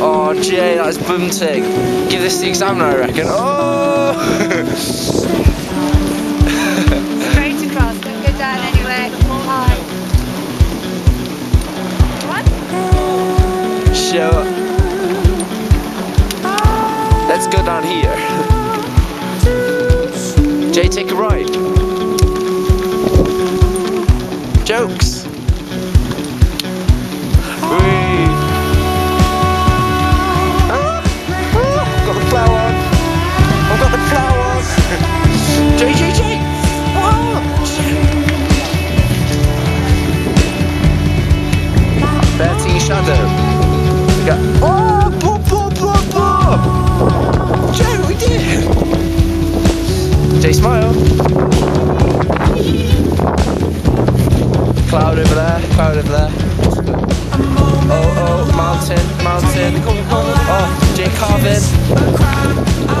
Oh, Jay, that's boom tick. Give this the examiner, I reckon. Oh! Jay, Jay, Jay. Ah. Betty Shadow. We got. Oh, Jay, smile. Cloud over there, cloud over there. Oh, oh, mountain, mountain. Oh, Jay Carvin.